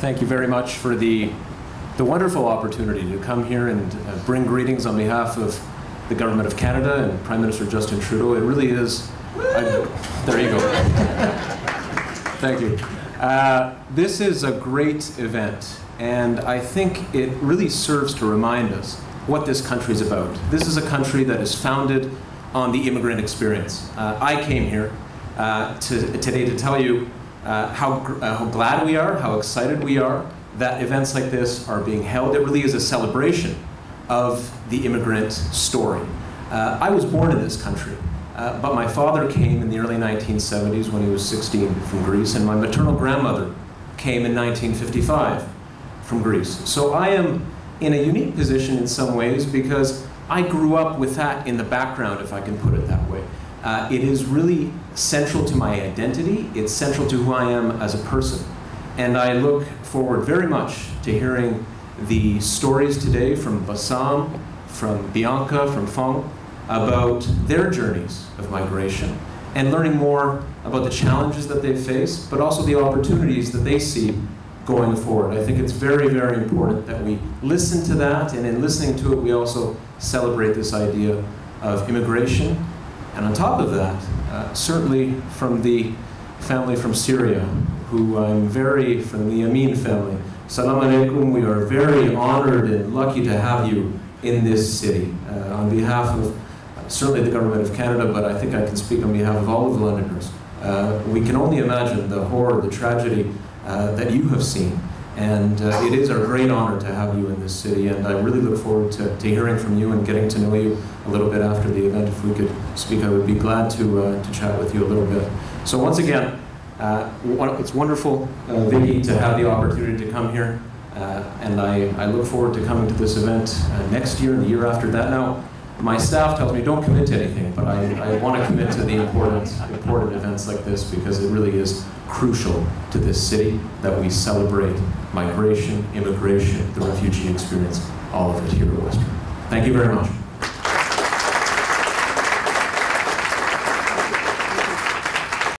thank you very much for the, the wonderful opportunity to come here and uh, bring greetings on behalf of the Government of Canada and Prime Minister Justin Trudeau. It really is. There you go. Thank you. Uh, this is a great event, and I think it really serves to remind us what this country is about. This is a country that is founded on the immigrant experience. Uh, I came here uh, to, today to tell you uh, how, uh, how glad we are, how excited we are that events like this are being held. It really is a celebration of the immigrant story. Uh, I was born in this country, uh, but my father came in the early 1970s when he was 16 from Greece, and my maternal grandmother came in 1955 from Greece. So I am in a unique position in some ways because I grew up with that in the background, if I can put it that way. Uh, it is really central to my identity. It's central to who I am as a person. And I look forward very much to hearing the stories today from Bassam, from Bianca, from Fong, about their journeys of migration and learning more about the challenges that they face, but also the opportunities that they see going forward. I think it's very, very important that we listen to that, and in listening to it, we also celebrate this idea of immigration. And on top of that, uh, certainly from the family from Syria, who I'm very, from the Amin family, Salam alaikum, we are very honored and lucky to have you in this city. Uh, on behalf of certainly the Government of Canada, but I think I can speak on behalf of all of the Londoners, uh, we can only imagine the horror, the tragedy uh, that you have seen. And uh, it is our great honor to have you in this city, and I really look forward to, to hearing from you and getting to know you a little bit after the event. If we could speak, I would be glad to, uh, to chat with you a little bit. So once again, uh, it's wonderful, uh, Vicky, to have the opportunity to come here. Uh, and I, I look forward to coming to this event uh, next year and the year after that. Now, my staff tells me don't commit to anything, but I, I want to commit to the important, important events like this because it really is crucial to this city that we celebrate migration, immigration, the refugee experience, all of it here at Western. Thank you very much.